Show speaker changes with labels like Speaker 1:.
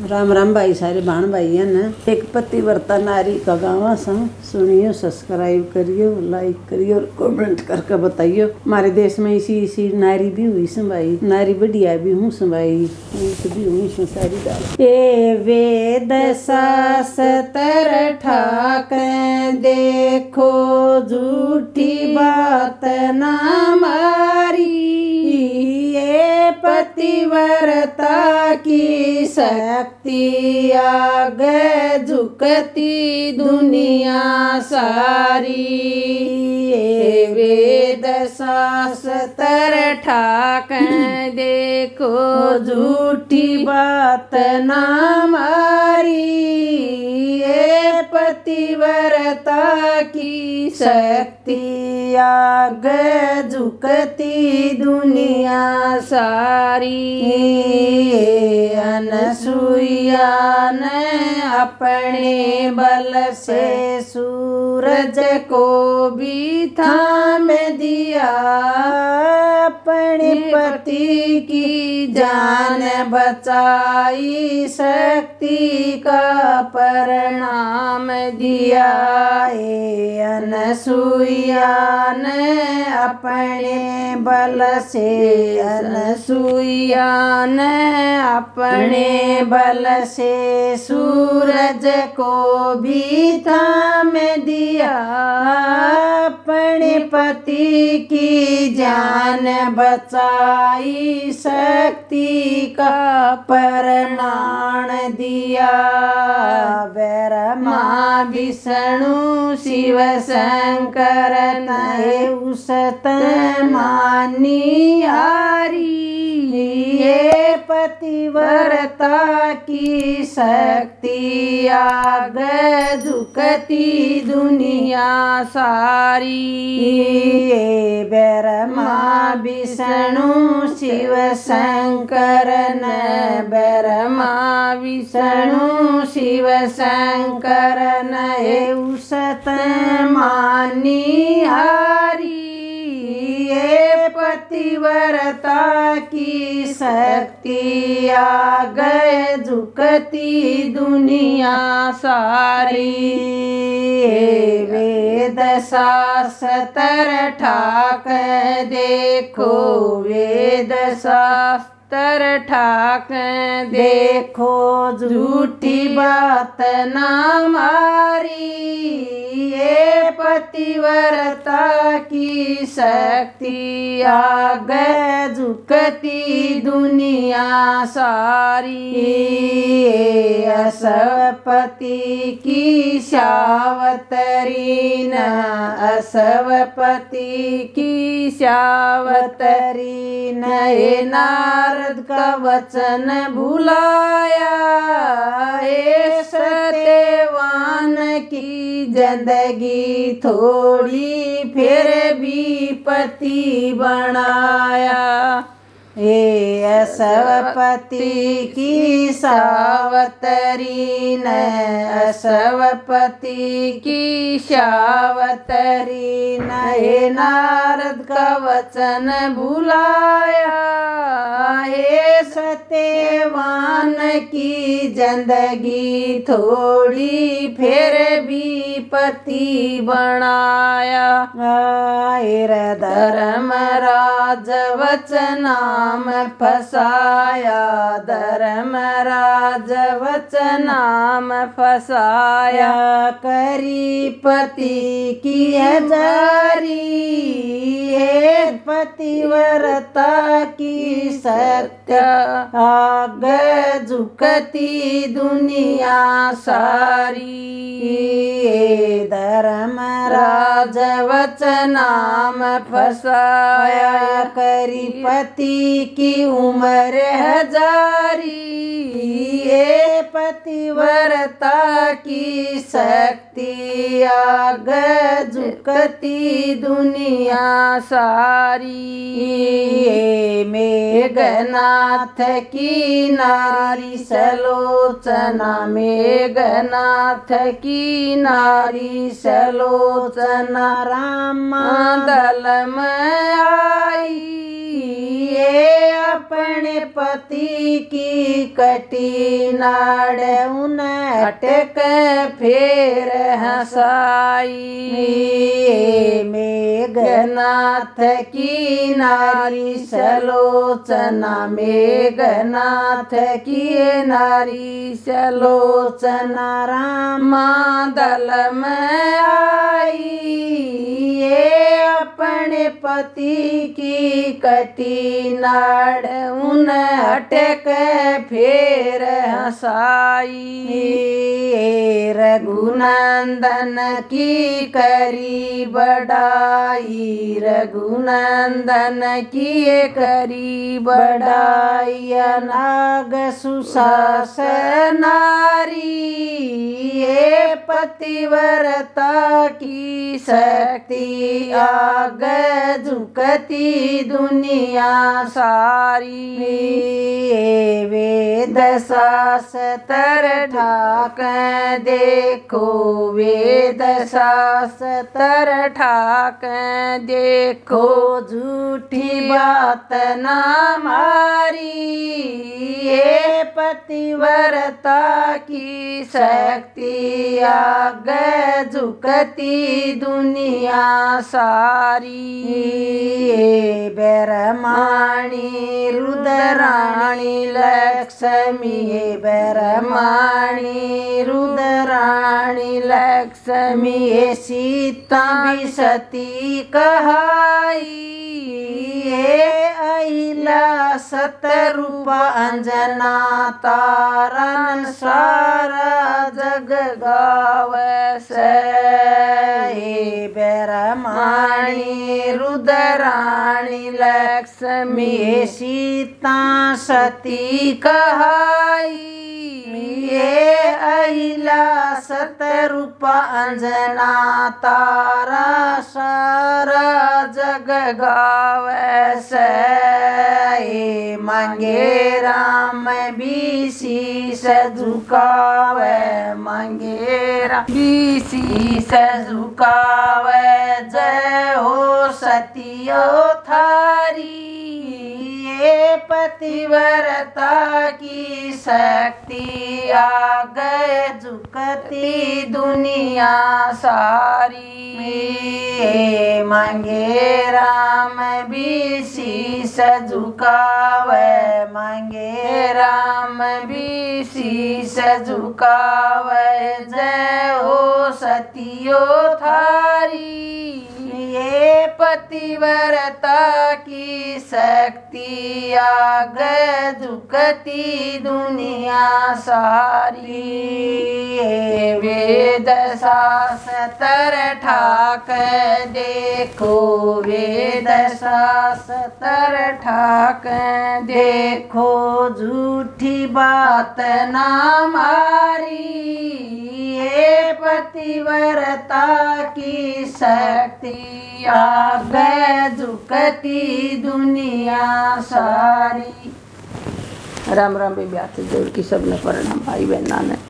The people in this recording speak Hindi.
Speaker 1: राम राम भाई, सारे भाण भाई है न। एक पतिव्रता नारी का गावा सा। सुनियो सब्सक्राइब करियो लाइक करियो और कमेंट करके बताइयो। हमारे देश में इसी इसी नारी भी हुई से भाई। नारी बढ़िया भी हूँ से भाई। एक भी हूँ सारी डाल ए वेद शास्त्र ठाक देखो झूठी बात ना पतिव्रता की शक्ति आग झुकती दुनिया सारी। ये वेद शास्त्र ठाक देखो झूठी बात ना पतिव्रता की शक्ति, आग झुकती दुनिया सारी। अनसुईया ने अपने बल से सूरज को भी थाम दिया। अपने पति की जान बचाई शक्ति का परिणाम दिया ए अनसुईया ने अपने बल से अनसुईया ने अपने बल से सूरज को भी थाम दिया। अपने पति की जान बचाई शक्ति का परिणाम दिया। ब्रह्मा विष्णु, शिव शंकर नए उसत मानी हारी। पतिव्रता की शक्ति आग झुकती दुनिया सारी। ये ब्रह्मा विष्णु, शिव शंकर, न ब्रह्मा विष्णु, शिव शंकर, न उसत मानी हारी। पतिव्रता की शक्ति आ गए झुकती दुनिया सारी। वेद शास्त्र ठाक देखो वेद शास्त्र। तर ठाक देखो झूठी बात ना मारी। ये पतिव्रता की शक्ति आग झुकती दुनिया सारी। ये असवपति की शावतरी न असवपति की शावतरी न। नारद का वचन भुलाया। सत्यवान की ज़िंदगी थोड़ी फिर भी पति बनाया। हे असवपति की सावतरी न असवपति की शावतरी न हे नारद का वचन भुलाया, हे सत्यवान की ज़िंदगी थोड़ी फिर भी पति बनाया। आयर धर्म राज वचनाम फसाया। धर्म राज वचनाम फसाया। करी पति की हजारी है पतिव्रता की सत्य। आग झुकती दुनिया सारी। धर्म राज वचनाम फसाया करी पति की उम्र हजारी ये पतिवरता की शक्ति शक्ति आग झुकती दुनिया
Speaker 2: सारी।
Speaker 1: मेघनाथ की नारी, सलोचना मेघनाथ की नारी, सलोचना राम दल में आई। ये अपने पति की कटी नाड़ उन अटक फेर हंसाई। मेघनाथ की नारी सलोचना, मेघनाथ की नारी सलोचना, राम दल में आई। ये अपने पति की कटी नाड़, उन अटक फेर हंसाई। रघुनंदन की करी बड़ाई रघुनंदन की करी बड़ाई नाग सुसास नारी, ये पतिव्रता की शक्ति आग झुकती दुनिया
Speaker 2: सारी।
Speaker 1: वेद शास्त्र ठाक देखो, वेद शास्त्र
Speaker 2: ठाक देखो,
Speaker 1: झूठी बात ना मारी। ये पतिव्रता की शक्ति आग झुकती दुनिया
Speaker 2: सारी।
Speaker 1: बेरमाणी रुद्राणी लक्ष्मी बेरमाणी रुद्राणी लक्ष्मी सीता सती कहाई सतरूप अंजना तारन सारा जग गाव बेरमाणी, रुद्राणी, लक्ष्मी, सीता, सती कहाई। ये अहिला सतरूप अंजना तारा सारा जग गाव से मांगे राम बीसी सदुकाव। मांगे राम बीसी सदुकाव। जय हो सतियो थारी ये पतिव्रता की शक्ति आ गए झुकती दुनिया सारी। मांगे राम भी शीस झुकावे। मांगे राम भी शीस झुकावे। जय हो सतियो थारी। ये पतिव्रता की शक्ति आग झुकती दुनिया सारी। वेद शास्त्र ठाक देखो, वेद शास्त्र ठाक देखो, झूठी बात ना मारी। ये पतिव्रता की शक्ति आग झुकती दुनिया सारी। राम राम भी हाथ जोड़ की सबने प्रणाम भाई बहना ने